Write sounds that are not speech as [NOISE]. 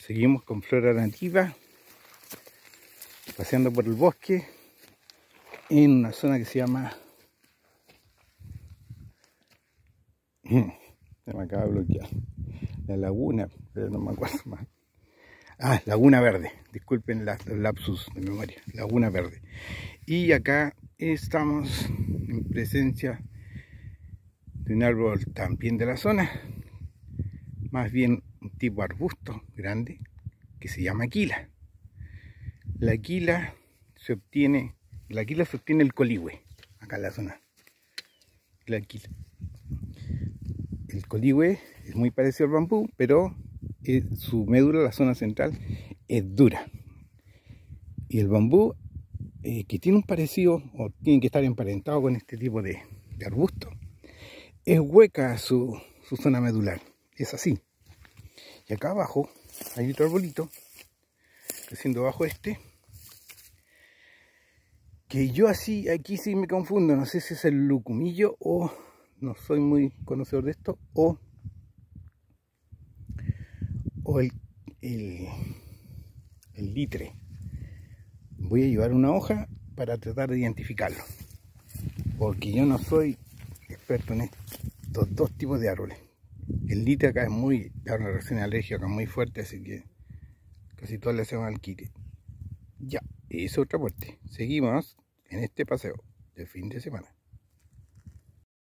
Seguimos con flora nativa, paseando por el bosque, en una zona que se llama... [LAUGHS] Se me acaba de bloquear. La laguna, pero no me acuerdo más. Ah, Laguna Verde. Disculpen el lapsus de memoria. Laguna Verde. Y acá estamos en presencia de un árbol también de la zona. Más bien tipo arbusto grande que se llama aquila. La aquila se obtiene, la aquila se obtiene el coligüe, acá en la zona. La aquila. El coligüe es muy parecido al bambú, pero su médula, la zona central, es dura. Y el bambú, eh, que tiene un parecido, o tiene que estar emparentado con este tipo de, arbusto, es hueca su, su zona medular. Es así. Y acá abajo hay otro arbolito, creciendo abajo este, que yo así, aquí sí me confundo, no sé si es el lucumillo o no soy muy conocedor de esto, o, o el, el, el litre. Voy a llevar una hoja para tratar de identificarlo, porque yo no soy experto en estos dos tipos de árboles. El lite acá es muy, da una reacción alérgica muy fuerte, así que casi todas le hacemos al quite. Ya, es otra parte. Seguimos en este paseo de fin de semana.